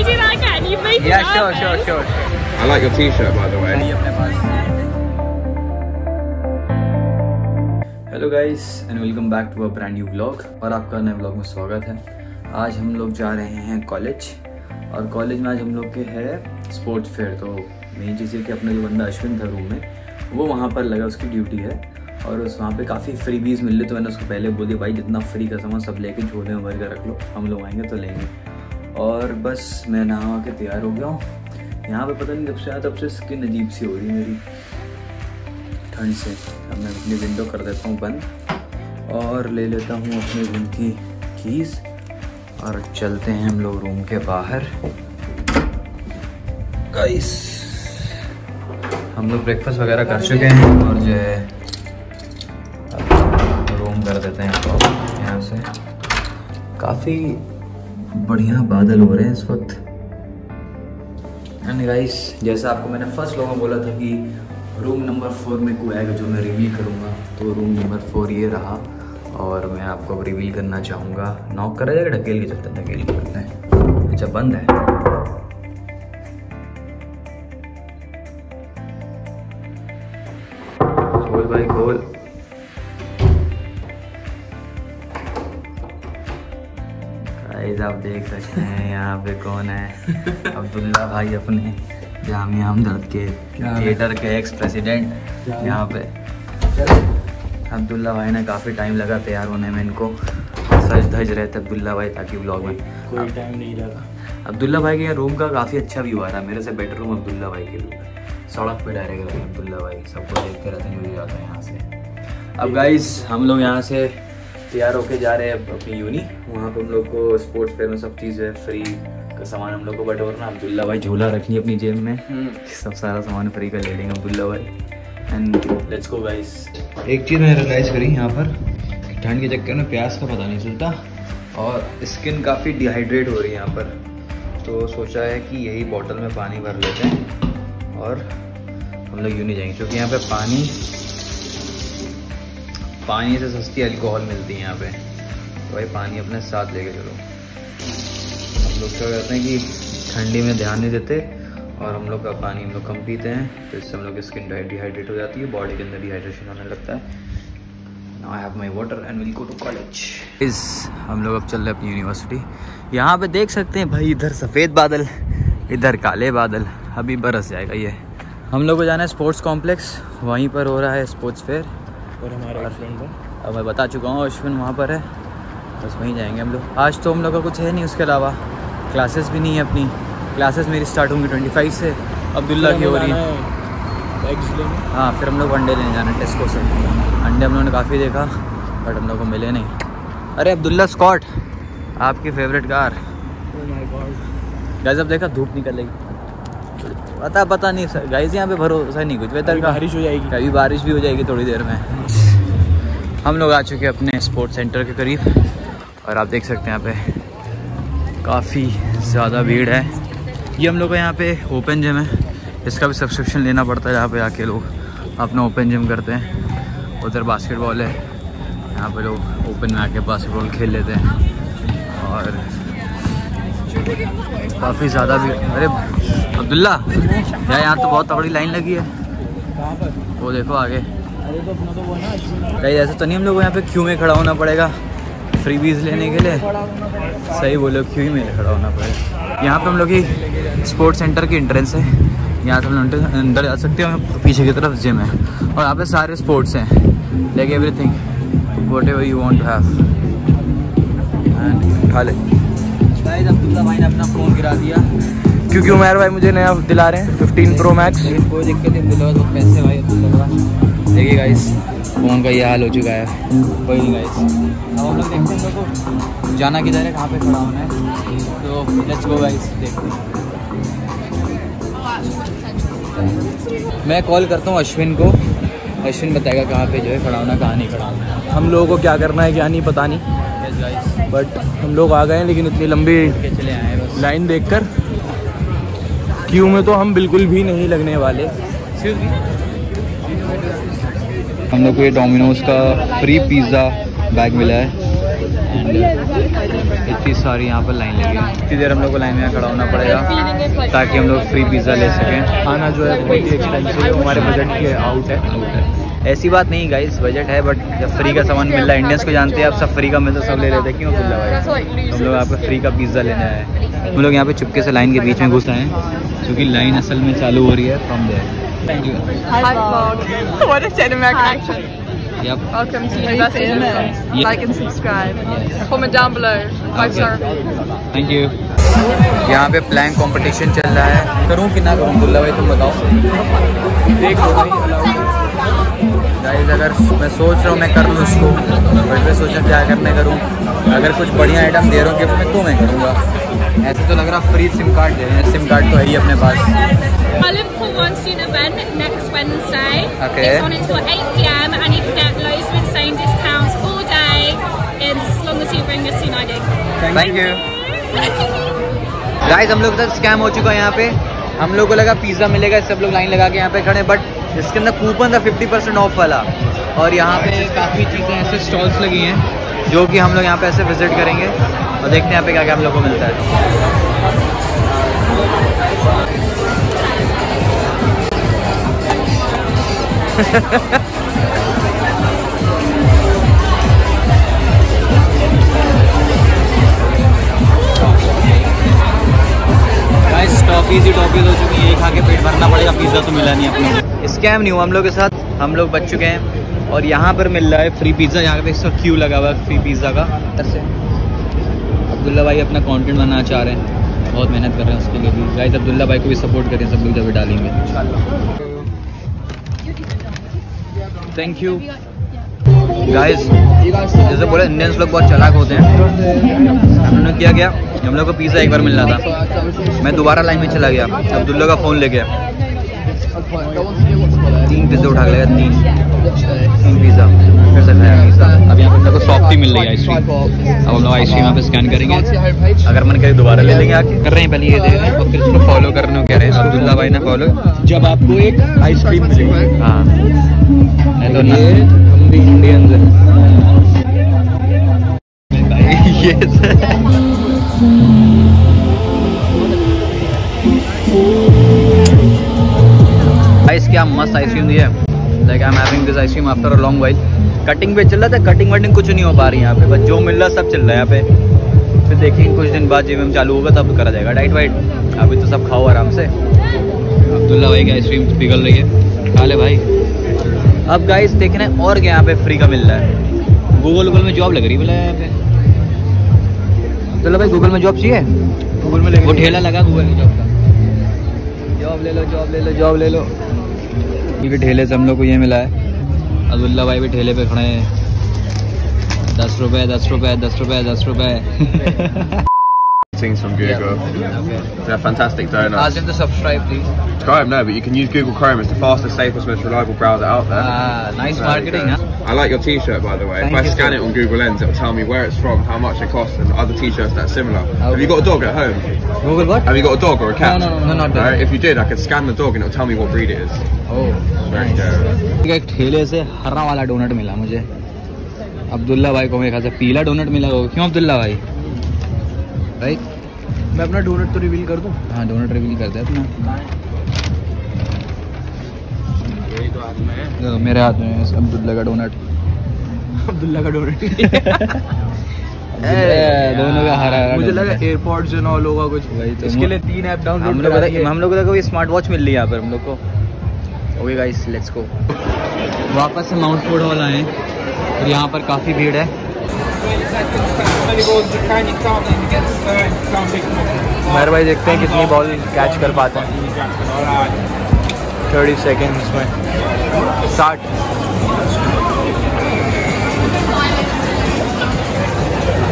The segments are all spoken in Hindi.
Would you like anything? Yeah, sure, sure, sure. I like your t-shirt by the way. Hello guys and welcome back to a brand new vlog और आपका नए व्लॉग में स्वागत है। आज हम लोग जा रहे हैं कॉलेज और कॉलेज में आज हम लोग के है स्पोर्ट्स फेयर तो मेन चीज़ ये कि अपना जो बंदा अश्विन था रूम में वो वहाँ पर लगा उसकी ड्यूटी है। और उस वहाँ पे काफ़ी फ्री बीज मिल रही तो मैंने उसको पहले बोल दिया भाई जितना फ्री का सामान सब लेके झोले में भर के रख लो। हम लोग आएँगे तो लेंगे। और बस मैं नहा के तैयार हो गया हूँ। यहाँ पे पता नहीं जब से आया, तब से स्किन अजीब सी हो रही है मेरी। ठंड से। अब मैं अपनी विंडो कर देता हूँ बंद। और ले लेता हूँ अपने रूम की कीज़ और चलते हैं हम लोग रूम के बाहर। गाइस हम लोग ब्रेकफास्ट वगैरह कर चुके हैं। और जो है रूम कर देते हैं। यहाँ से। काफ़ी बढ़िया बादल हो रहे हैं इस वक्त। एंड गाइस जैसा आपको मैंने फ़र्स्ट लोगों बोला था कि रूम नंबर फोर में कोई आएगा जो मैं रिवील करूँगा तो रूम नंबर फोर ये रहा। और मैं आपको अब रिवील करना चाहूँगा। नॉक करा जाएगा ढकेल के चलते ढकेल के करते हैं। अच्छा बंद है। खोल भाई, खोल। गाइस आप देख सकते हैं यहाँ पे कौन है। अब्दुल्ला भाई अपने जामिया हमदर्द के थिएटर के एक्स प्रेसिडेंट यहाँ पे। अब्दुल्ला भाई ने काफ़ी टाइम लगा तैयार होने में इनको। सज धज रहे थे अब्दुल्ला भाई ताकि ब्लॉग में। कोई टाइम नहीं लगा। अब्दुल्ला भाई के यहाँ रूम का काफ़ी अच्छा व्यू आ रहा है। मेरे से बेटर रूम अब्दुल्ला भाई के रूम है सड़क पे डायरेक्ट लगे अब्दुल्ला भाई। सबको देखते रहते हैं जाते यहाँ से। अब गाइस हम लोग यहाँ से तैयार होके जा रहे हैं अपनी यूनी वहाँ पे हम लोग को स्पोर्ट्स फेयर में सब चीज़ है फ्री का सामान हम लोग को बटोरना अब्दुल्ला भाई झूला रखनी अपनी जेब में। सब सारा सामान फ्री का ले लेंगे अब्दुल्ला भाई। एंड लेट्स गो गाइस एक चीज़ मैंने रियलाइज़ करी यहाँ पर ठंड के चक्कर में प्यास का पता नहीं चलता और स्किन काफ़ी डिहाइड्रेट हो रही है यहाँ पर। तो सोचा है कि यही बॉटल में पानी भर लेते हैं और हम लोग यूँ नहीं जाएँगे क्योंकि यहाँ पे पानी पानी से सस्ती अल्कोहल मिलती है यहाँ पे। तो भाई पानी अपने साथ लेके चलो। हम लोग क्या करते हैं कि ठंडी में ध्यान नहीं देते और हम लोग का पानी हम लोग कम पीते हैं तो इससे हम लोग की स्किन डिहाइड्रेट हो जाती है बॉडी के अंदर डिहाइड्रेशन होने लगता है। I have my water and will go to college इस हम लोग अब चल रहे हैं अपनी यूनिवर्सिटी यहाँ पे देख सकते हैं भाई इधर सफ़ेद बादल, इधर काले बादल। अभी बरस जाएगा ये। हम लोग को जाना है स्पोर्ट्स कॉम्प्लेक्स वहीं पर हो रहा है स्पोर्ट्स फेयर और हमारा फ्रेंड है। अब मैं बता चुका हूँ अश्विन वहाँ पर है। बस वहीं जाएँगे हम लोग। आज तो हम लोग का कुछ है नहीं उसके अलावा। क्लासेस भी नहीं है अपनी। क्लासेस मेरी स्टार्ट होंगी ट्वेंटी फाइव से। अब्दुल्ला की हो रही है हाँ फिर हम लोग अंडे लेने जाना है टेस्को से। अंडे हम लोगों ने काफ़ी देखा बट हम लोग को मिले नहीं। अरे अब्दुल्ला स्कॉट आपकी फेवरेट कार गाइस अब देखा धूप निकलेगी। पता पता नहीं सर गाइस यहाँ पे भरोसा नहीं कुछ। बेहतर बारिश हो जाएगी। कभी बारिश भी हो जाएगी थोड़ी देर में। हम लोग आ चुके हैं अपने स्पोर्ट्स सेंटर के करीब और आप देख सकते हैं यहाँ पे काफ़ी ज़्यादा भीड़ है। ये हम लोग का यहाँ पे ओपन जिम है। इसका भी सब्सक्रिप्शन लेना पड़ता है यहाँ पे आके लोग अपना ओपन जिम करते हैं। उधर बास्केटबॉल है। यहाँ पे लोग ओपन में आके बास्केटबॉल खेल लेते हैं। और काफ़ी ज़्यादा भी अरे, अब्दुल्ला, यहाँ तो बहुत तगड़ी लाइन लगी है। वो देखो आगे। कहीं ऐसा तो नहीं हम लोग को यहाँ पे क्यू में खड़ा होना पड़ेगा फ्री बीज लेने के लिए। सही बोलो क्यू ही में खड़ा होना पड़ेगा। यहाँ पे हम लोग की स्पोर्ट्स सेंटर की एंट्रेंस है। यहाँ से हम लोग अंदर- जा सकते हैं पीछे की तरफ़ जिम है। और यहाँ पे सारे स्पोर्ट्स हैं। Like everything whatever you want have खा ले। अब्दुल्ला भाई ने अपना फ़ोन गिरा दिया। क्योंकि उमर भाई मुझे नया दिला रहे हैं। 15 प्रो मैक्स कोई दिक्कत नहीं तो पैसे भाई अब्दुल्ला देखिए गाइस फ़ोन का ये हाल हो चुका है। कोई नहीं गाइस अब हम लोग देखते हैं लोग को जाना किधर है कहाँ पे खड़ा होना है। तो लेट्स गो गाइस देखते हैं। मैं कॉल करता हूँ अश्विन को। अश्विन बताएगा कहाँ पे जो है खड़ा होना कहाँ नहीं खड़ा होना। हम लोगों को क्या करना है क्या नहीं पता नहीं। बट हम लोग आ गए हैं लेकिन इतनी लंबी चले आए हैं लाइन देखकर। क्यू में तो हम बिल्कुल भी नहीं लगने वाले। हम लोग को ये डोमिनोज का फ्री पिज़्ज़ा बैग मिला है। इतनी सारी यहाँ पर लाइन लगी है। इतनी देर हम लोग को लाइन में खड़ा होना पड़ेगा ताकि हम लोग फ्री पिज़्ज़ा ले सकें। खाना जो है बहुत ही एक्सपेंसिव है, हमारे बजट के आउट है। आउट है ऐसी बात नहीं गाइस बजट है बट जब फ्री का सामान मिल रहा है इंडियंस को जानते हैं, आप सब फ्री का मिलता सब ले लेते हैं क्यों अब्दुल्ला भाई? हम लोग पे फ्री का पिज़्ज़ा लेना है। हम लोग यहाँ पे चुपके से लाइन के बीच में घुस आए हैं, क्योंकि लाइन असल में चालू हो रही है from there thank you Hi Hi vlog. what a South American accent. Yup Welcome to University of. Yeah. Like and subscribe. Comment down below. Five star. Thank you यहाँ पे प्लैंग कंपटीशन चल रहा है करूँ कि ना करूँ अब्दुल्ला भाई तुम बताओ देख लो भाई गाइस अगर मैं सोच रहा हूँ मैं कर लूँ इसको बट मैं सोचा क्या करने करूँ अगर कुछ बढ़िया आइटम दे रहा हूँ गिफ्ट में तो मैं करूँगा ऐसे तो लग रहा फ्री सिम कार्ड दे रहे हैं। सिम कार्ड तो है ही अपने पास। I live for one student event next Wednesday. Okay. It's on until 8 pm and you can get loads of insane discounts all day. As long as you bring a student ID. Thank you guys हम लोग के स्कैम हो चुका है यहाँ पे। हम लोग को लगा पिज़्ज़ा मिलेगा सब लोग लाइन लगा के यहाँ पे खड़े बट इसके अंदर कूपन था 50 परसेंट ऑफ़ वाला। और यहाँ पे काफ़ी चीज़ें ऐसे स्टॉल्स लगी हैं। जो कि हम लोग यहाँ पे ऐसे विज़िट करेंगे और देखते हैं यहाँ पे क्या क्या हम लोग को मिलता है। टॉफीज ही टॉफीज हो चुकी है। खा के पेट भरना पड़ेगा पिज़्ज़ा तो मिला नहीं अपने स्कैम नहीं हुआ हम लोग के साथ। हम लोग बच चुके हैं। और यहाँ पर मिल रहा है फ्री पिज़्ज़ा यहाँ पे इसका क्यू लगा हुआ है फ्री पिज़्ज़ा का। ऐसे अब्दुल्ला भाई अपना कंटेंट बनाना चाह रहे हैं। बहुत मेहनत कर रहे हैं उसके लिए भी। गाइस अब्दुल्ला भाई को भी सपोर्ट करें, सब लोग जब डालेंगे। थैंक यू गाइस जैसे बोले इंडियंस लोग बहुत चलाक होते हैं। उन्होंने क्या किया? हम लोग को पिज़्ज़ा एक बार मिलना था। मैं दोबारा लाइन में चला गया। अब्दुल्ला का फ़ोन लेके तीन पिज़्ज़ा उठा के लगा तीन। पिज़्ज़ा फिर से खाया पिज़्ज़ा अब यहाँ पे मेरे को सॉफ्टी मिल रही है आइसक्रीम अब हम लोग आइसक्रीम यहाँ पे स्कैन करेंगे। अगर मन करे दोबारा ले लेंगे आके। कर रहे हैं पहले ये दे रहे हैं। और फिर इसको फॉलो करने को कह रहे हैं। अब्दुल्ला भाई ने फॉलो जब आपको एक आइसक्रीम मिलेगी हाँ। तो हम भी इंडियंस हैं। ये क्या मस्त आइसक्रीम दी है। Like I am having this ice cream after a long while cutting पे चल रहा था कटिंग वटिंग कुछ नहीं हो पा रही यहाँ पे। बस जो मिल रहा सब चल रहा है यहाँ पे। फिर देखेंगे कुछ दिन बाद जिम चालू होगा तब करा जाएगा। डाइट वाइट अभी तो सब खाओ आराम से। अब्दुल्ला भाई की आइसक्रीम पिघल रही है। खा ले भाई। अब गाइस देखना है और क्या यहाँ पे फ्री का मिल रहा है। गूगल गूगल में जॉब लग रही बोला यहाँ पे। चलो भाई गूगल में जॉब चाहिए? गूगल में वो ठेला लगा गूगल की जॉब का। जॉब ले लो जॉब ले लो जॉब ले लो। भी ठेले से हम लोग को ये मिला है। अब्दुल्ला भाई भी ठेले पे खड़े हैं। दस रुपये दस रुपये दस रुपये दस रुपए। Things from Google. They're fantastic donuts. Ask him to subscribe please. Chrome, no, but you can use Google Chrome. It's the fastest, safest, most reliable browser out there. Ah, nice There you marketing, go. huh? I like your T-shirt, by the way. Thank if I you, scan sir. it on Google Lens, it'll tell me where it's from, how much it costs, and other T-shirts that are similar. Have you got a dog at home? Google what? Have you got a dog or a cat? No, no, no, no, not that. Alright, if you did, I could scan the dog and it'll tell me what breed it is. Oh, Very nice. एक ठेले से हरा वाला डोनट मिला मुझे अब्दुल्ला भाई को मेरे ख्याल से पीला डोनट मिला होगा क्यों अब्दुल्ला भाई राइट मैं अपना डोनट तो रिवील कर दूँ? हाँ डोनट रिवील कर दे अपना। देखो, मेरे हाथ में है अब्दुल्ला का डोनट अब्दुल्ला का डोनट दोनों का हरा मुझे लगा एयरपोर्ट्स एंड ऑल होगा कुछ। वही तो इसके लिए तीन ऐप डाउनलोड हम लोग हम लोग को स्मार्ट वॉच मिल रही है यहाँ पर हम लोग को। ओके गाइस लेट्स गो वापस से माउंट फ़ूड हॉल आए हैं और यहाँ पर काफ़ी भीड़ है। मेरे भाई देखते हैं कितनी बॉल कैच कर पाते हैं। थर्टी सेकेंड्स में। साठ।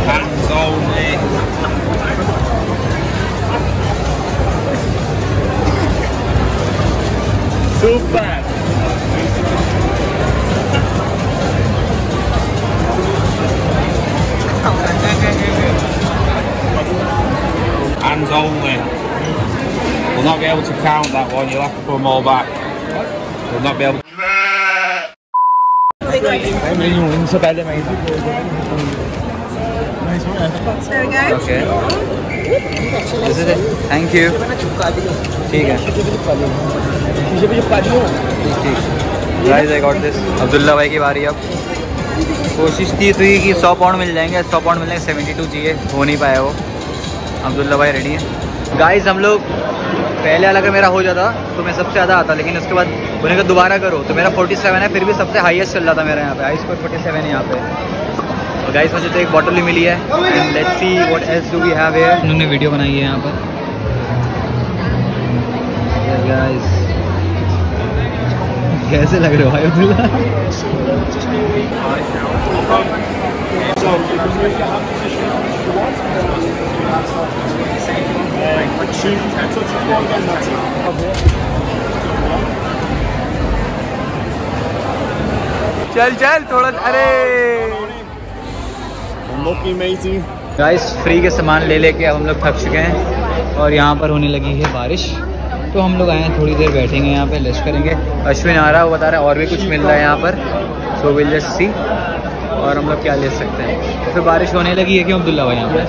Hands We'll not be able to count that one. You'll have to put them all back. We'll not be able. था There we go. Okay thank you ठीक है guys I got this Abdullah भाई की बारी अब कोशिश की थी कि 100 पाउंड मिल जाएँगे 100 पाउंड मिल जाएँगे 72 चाहिए हो नहीं पाया वो अब्दुल्ला भाई रेडी है गाइस हम लोग पहले वाला अगर मेरा हो जाता तो मैं सबसे ज़्यादा आता लेकिन उसके बाद उन्हें का दोबारा करो तो मेरा 47 है फिर भी सबसे हाईएस्ट चल रहा था मेरा यहाँ पे। हाई स्कोर 47 है यहाँ पे। और गाइस मुझे तो एक बॉटल भी मिली है and let's see what else do we have here उन्होंने वीडियो बनाई है यहाँ पर। गाइस कैसे लग रहे हो भाई? चल चल थोड़ा अरे। गाइस फ्री के सामान ले लेके अब हम लोग थक चुके हैं और यहाँ पर होने लगी है बारिश। तो हम लोग आए हैं थोड़ी देर बैठेंगे यहाँ पे रेस्ट करेंगे। अश्विन आ रहा है वो बता रहा है और भी कुछ मिल रहा है यहाँ पर। सो विल जस्ट सी और हम लोग क्या ले सकते हैं? तो फिर बारिश होने लगी है क्यों अब्दुल्ला भाई यहाँ पे?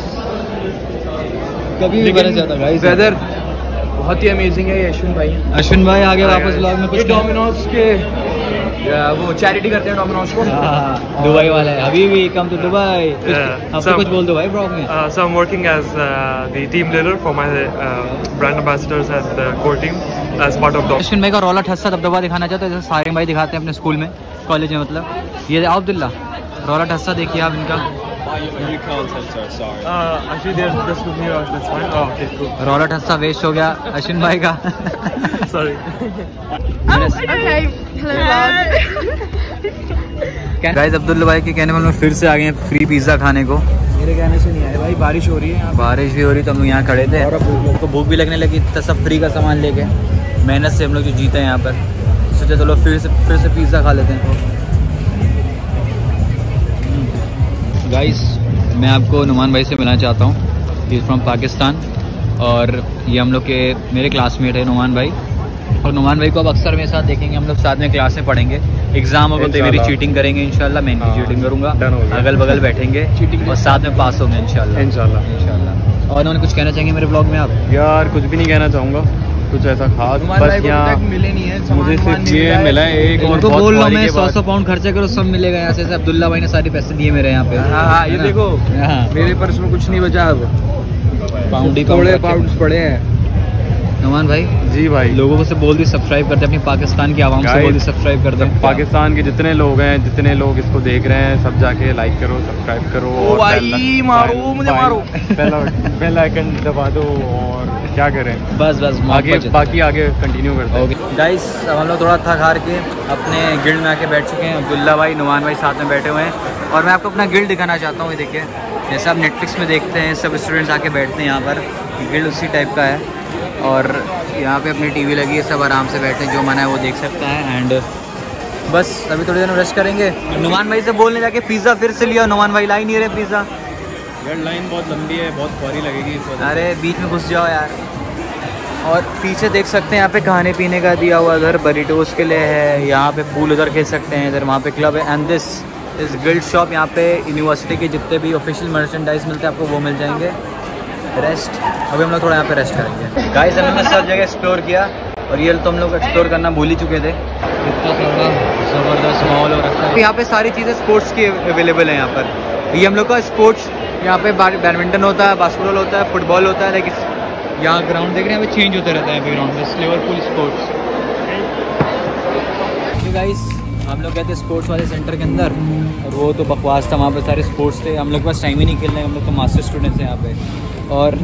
कभी भी बरस जाता गाइस वेदर बहुत ही अमेजिंग है ये अश्विन भाई। अश्विन भाई आगे वापस ब्लॉग में कुछ डोमिनोज के वो चैरिटी करते हैं डोमिनोज को। हाँ, दुबई वाला है अभी भी कम टू दुबई। आपको कुछ बोल दो भाई ब्लॉग में? so I'm working as uh, the team leader for my uh, brand ambassadors and the core team as part Ashwin भाई का रौला ठस्सा दबदबा दिखाना चाहते हैं जैसे सारे भाई दिखाते हैं अपने स्कूल में कॉलेज में मतलब। ये अब्दुल्ला। रौला ठस्सा देखिए आप इनका। Uh. Oh. रौला ठस्सा वेस्ट हो गया अश्विन भाई का। सॉरी. गाइस अब्दुल्ला भाई के कहने में हम लोग फिर से आ गए हैं फ्री पिज़्ज़ा खाने को। मेरे कहने से नहीं आए। भाई बारिश हो रही है बारिश भी हो रही तो हम लोग यहाँ खड़े थे। तो भूख भी लगने लगी तो सब फ्री का सामान लेके। मेहनत से हम लोग जो जीते हैं यहाँ पर। सोचा चलो फिर से फिर से पिज़्ज़ा खा लेते हैं। गाइस मैं आपको नुमान भाई से मिलना चाहता हूँ। इज़ फ्रॉम पाकिस्तान और ये हम लोग के मेरे क्लासमेट है नुमान भाई। और नुमान भाई को अब अक्सर मेरे साथ देखेंगे हम लोग साथ में क्लास में पढ़ेंगे। एग्ज़ाम होगा तो मेरी चीटिंग करेंगे इंशाल्लाह। मैं इनकी चीटिंग करूँगा। अगल बगल बैठेंगे और साथ में पास होंगे इंशाल्लाह। इंशाल्लाह। इंशाल्लाह। और उन्होंने कुछ कहना चाहेंगे मेरे ब्लॉग में आप? यार कुछ भी नहीं कहना चाहूँगा। कुछ ऐसा खास बस यहाँ मिले नहीं है मुझे सिर्फ़ ये मिला है। एक और बहुत बोल लो मैं सौ सौ पाउंड खर्चा करो सब मिलेगा यहाँ से ऐसे अब्दुल्ला भाई ने सारे पैसे दिए मेरे यहाँ पे। हाँ हाँ ये देखो हाँ, मेरे पर्स में कुछ नहीं बचा अब। पाउंड ही पाउंड थोड़े पड़े हैं। नुमान भाई जी भाई। लोगों को से बोल दी सब्सक्राइब कर दे अपनी पाकिस्तान की आवाम से बोल दी सब्सक्राइब कर दे। पाकिस्तान के जितने लोग हैं जितने लोग इसको देख रहे हैं सब जाके लाइक करो सब्सक्राइब करो ओ और भाई, मारो, मुझे मारो। बेल बेल आइकन दबा दो और क्या करें? बस बस आगे बाकी आगे कंटिन्यू करते हैं। गाइस अब हम लोग थोड़ा थक हार के अपने गिल्ड में आके बैठ चुके हैं। अब्दुल्ला भाई नुमान भाई साथ में बैठे हुए हैं। और मैं आपको अपना गिल्ड दिखाना चाहता हूँ ये देखिए। जैसे आप नेटफ्लिक्स में देखते हैं सब स्टूडेंट्स आके बैठते हैं यहाँ पर। गिल्ड उसी टाइप का है। और यहाँ पे अपनी टीवी लगी है सब आराम से बैठे जो मना है वो देख सकता है। एंड बस अभी थोड़ी देर में रेस्ट करेंगे। नुमान भाई से बोलने जाके पिज़्ज़ा फिर से लिया। नुमान भाई ला ही नहीं रहे पिज़्ज़ा लाइन बहुत लंबी है, बहुत फौरी लगेगी इस अरे, बीच में घुस जाओ यार। और पीछे देख सकते हैं, यहाँ पे खाने पीने का दिया हुआ उधर बरीटोस के लिए है, यहाँ पे पूल उधर खेल सकते हैं, इधर वहाँ पे क्लब है। And this is guild shop यहाँ पे यूनिवर्सिटी के जितने भी ऑफिशियल मर्चेंडाइज मिलते हैं, आपको वो मिल जाएँगे। रेस्ट अभी हम लोग थोड़ा यहाँ पे रेस्ट करेंगे। गाइस हमने सब जगह एक्सप्लोर किया, और ये तो हम लोग एक्सप्लोर करना भूल ही चुके थे। इतना सारा ज़बरदस्त माहौल हो रखा है। यहाँ पे सारी चीज़ें स्पोर्ट्स की अवेलेबल है यहाँ पर। ये हम लोग का स्पोर्ट्स यहाँ पे बैडमिंटन होता है बास्केटबॉल होता है फुटबॉल होता है लेकिन यहाँ ग्राउंड देख रहे हैं चेंज होते रहता है ग्राउंड लिवरपूल स्पोर्ट्स गाइस हम लोग गए थे स्पोर्ट्स वाले सेंटर के अंदर, और वो तो बकवास था, वहाँ पे सारे स्पोर्ट्स थे। हम लोग के पास टाइम ही नहीं खेलने, हम लोग तो मास्टर स्टूडेंट्स हैं यहाँ पे। और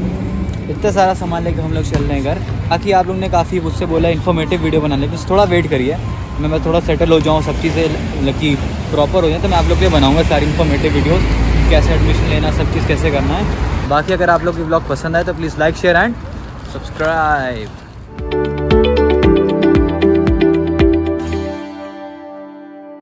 इतना सारा सामान लेकर हम लोग चल रहे हैं घर। बाकी आप लोग ने काफ़ी मुझसे बोला इन्फॉर्मेटिव वीडियो बनाने के थोड़ा वेट करिए। मैं मैं थोड़ा सेटल हो जाऊँ, सब चीज़ें मतलब कि प्रॉपर हो जाए तो मैं आप लोग के बनाऊँगा सारी इन्फॉर्मेटिव वीडियोस कैसे एडमिशन लेना, सब चीज़ कैसे करना है। बाकी अगर आप लोग ये ब्लॉग पसंद आए तो please like share and subscribe